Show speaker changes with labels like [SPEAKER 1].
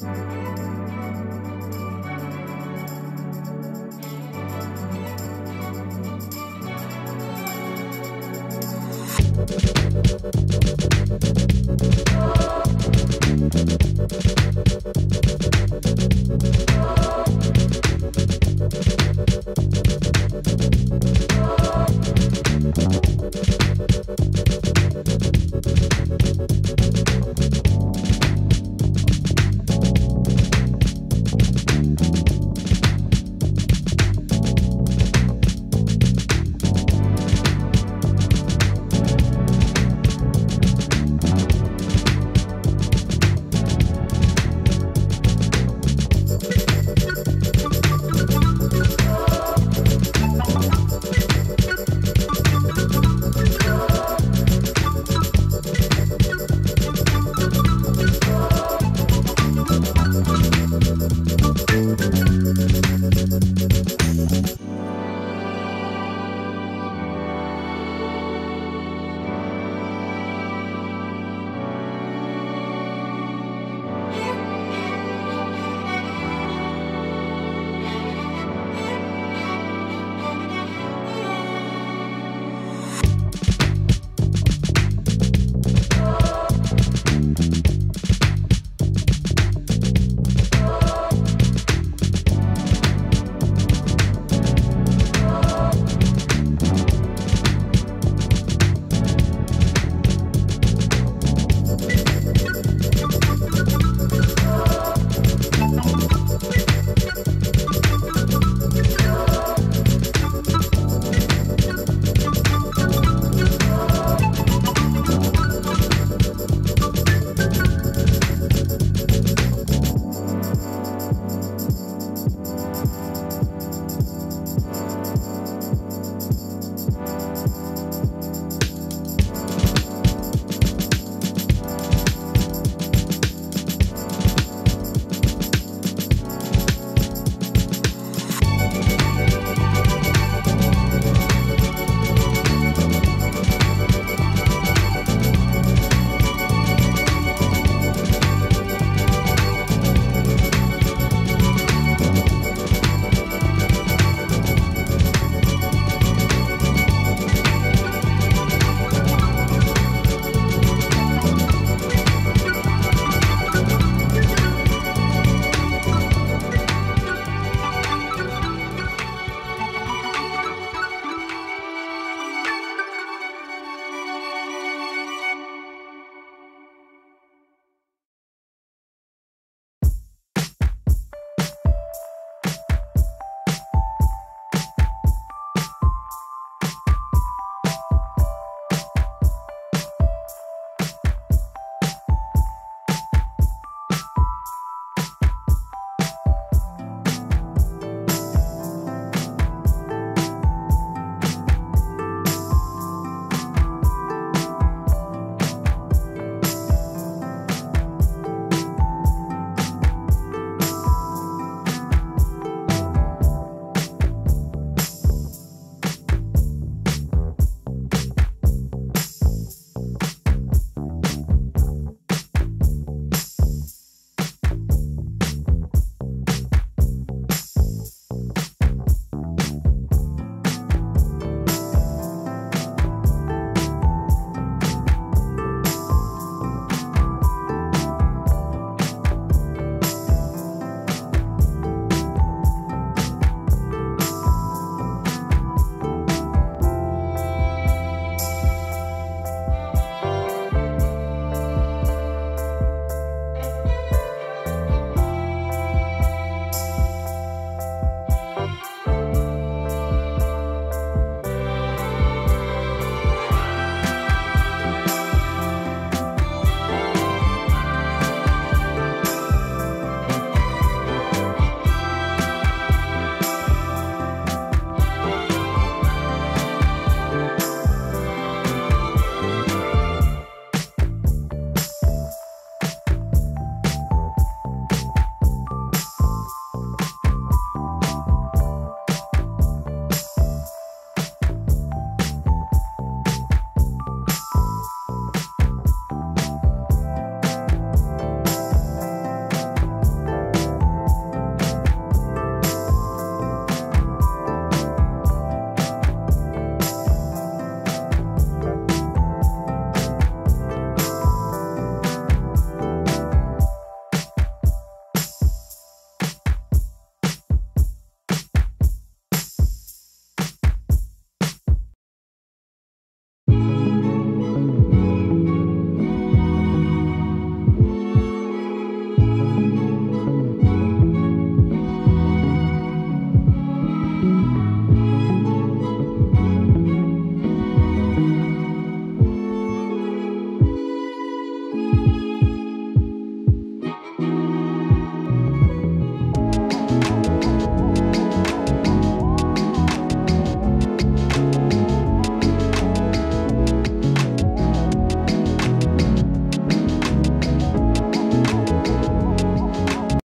[SPEAKER 1] you